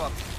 up.